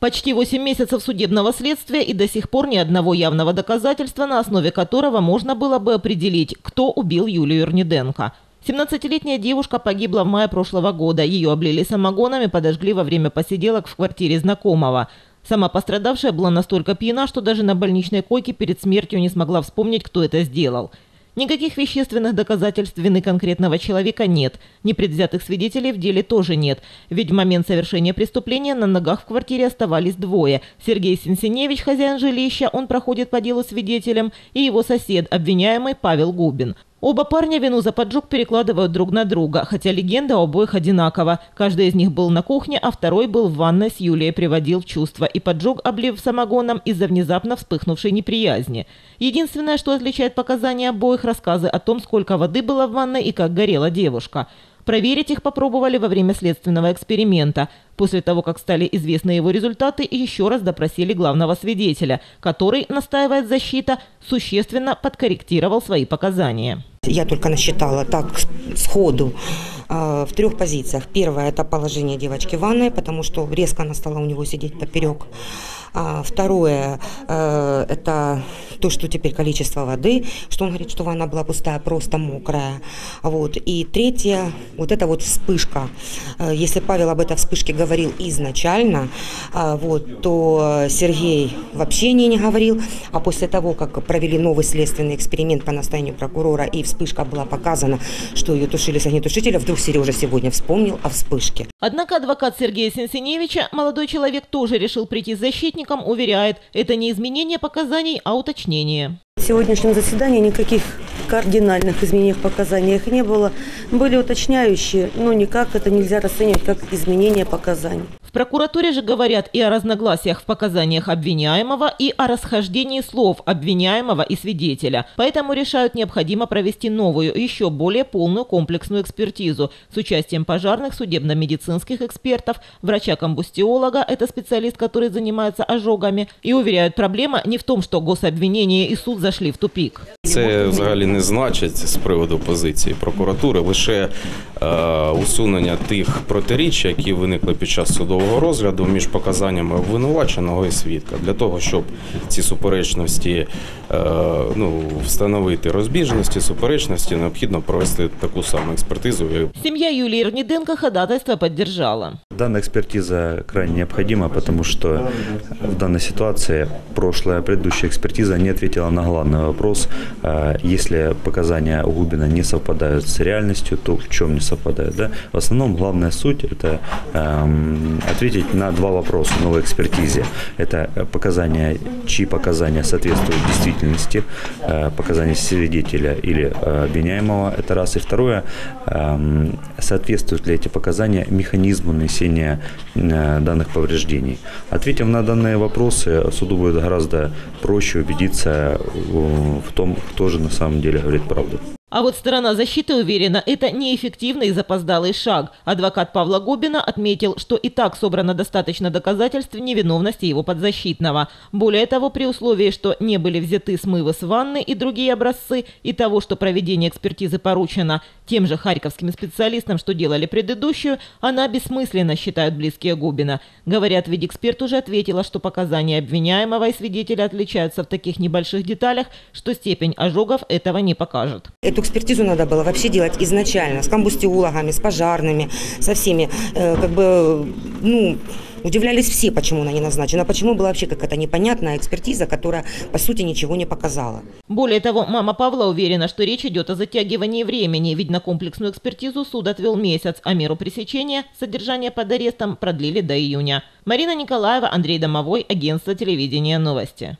Почти 8 месяцев судебного следствия и до сих пор ни одного явного доказательства, на основе которого можно было бы определить, кто убил Юлию Ерниденко. 17-летняя девушка погибла в мае прошлого года. Ее облили самогонами, подожгли во время посиделок в квартире знакомого. Сама пострадавшая была настолько пьяна, что даже на больничной койке перед смертью не смогла вспомнить, кто это сделал. Никаких вещественных доказательств вины конкретного человека нет. Непредвзятых свидетелей в деле тоже нет. Ведь в момент совершения преступления на ногах в квартире оставались двое. Сергей Сенсиневич, хозяин жилища, он проходит по делу свидетелем, и его сосед, обвиняемый Павел Губин. Оба парня вину за поджог перекладывают друг на друга, хотя легенда у обоих одинакова. Каждый из них был на кухне, а второй был в ванной с Юлией, приводил в чувство и поджог облив самогоном из-за внезапно вспыхнувшей неприязни. Единственное, что отличает показания обоих, рассказы о том, сколько воды было в ванной и как горела девушка. Проверить их попробовали во время следственного эксперимента. После того, как стали известны его результаты, еще раз допросили главного свидетеля, который, настаивает защита, существенно подкорректировал свои показания. Я только насчитала так сходу э, в трех позициях. Первое – это положение девочки в ванной, потому что резко она стала у него сидеть поперек. А второе э, – это то, что теперь количество воды, что он говорит, что ванна была пустая, просто мокрая. Вот. И третье – вот это вот вспышка. Э, если Павел об этой вспышке говорил изначально, э, вот, то Сергей вообще не, не говорил. А после того, как провели новый следственный эксперимент по настоянию прокурора и вспышка была показана, что ее тушили с огнетушителя, вдруг Сережа сегодня вспомнил о вспышке. Однако адвокат Сергея Сенсиневича, молодой человек, тоже решил прийти с защитником, уверяет, это не изменение показаний, а уточнение. В сегодняшнем заседании никаких кардинальных изменений в показаниях не было. Были уточняющие, но никак это нельзя расценивать как изменение показаний. В прокуратуре же говорят и о разногласиях в показаниях обвиняемого, и о расхождении слов обвиняемого и свидетеля. Поэтому решают необходимо провести новую, еще более полную комплексную экспертизу с участием пожарных, судебно-медицинских экспертов, врача-комбустиолога, это специалист, который занимается ожогами, и уверяют, проблема не в том, что гособвинение и суд зашли в тупик. Це взагалі не значить з приводу позиції прокуратури лише е, усунення тих протиріч, які виникли під час судового розгляду між показаннями обвинуваченого і свідка, для того, щоб ці суперечності е, ну, встановити розбіжності, суперечності, необхідно провести таку саму експертизу. Сім'я Юлії Рніденка ходатайство поддержала. Данная экспертиза крайне необходима, потому что в данной ситуации прошлая, предыдущая экспертиза не ответила на главный вопрос. А если показания Губина не совпадают с реальностью, то в чем не совпадают? Да? В основном главная суть – это эм, ответить на два вопроса новой экспертизе. Это показания, чьи показания соответствуют действительности, э, показания свидетеля или э, обвиняемого, это раз. И второе, э, соответствуют ли эти показания механизму нанесения э, данных повреждений. Ответив на данные вопросы, суду будет гораздо проще убедиться в том, кто же на самом деле говорит правду. А вот сторона защиты уверена, это неэффективный и запоздалый шаг. Адвокат Павла Губина отметил, что и так собрано достаточно доказательств невиновности его подзащитного. Более того, при условии, что не были взяты смывы с ванны и другие образцы, и того, что проведение экспертизы поручено тем же харьковским специалистам, что делали предыдущую, она бессмысленна, считают близкие Губина. Говорят, ведь эксперт уже ответила, что показания обвиняемого и свидетеля отличаются в таких небольших деталях, что степень ожогов этого не покажет. Эту экспертизу надо было вообще делать изначально, с комбустиологами, с пожарными, со всеми. Э, как бы, ну, удивлялись все, почему она не назначена, почему была вообще какая-то непонятная экспертиза, которая, по сути, ничего не показала. Более того, мама Павла уверена, что речь идет о затягивании времени, ведь на комплексную экспертизу суд отвел месяц, а меру пресечения, содержание под арестом, продлили до июня. Марина Николаева, Андрей Домовой, агентство телевидения «Новости».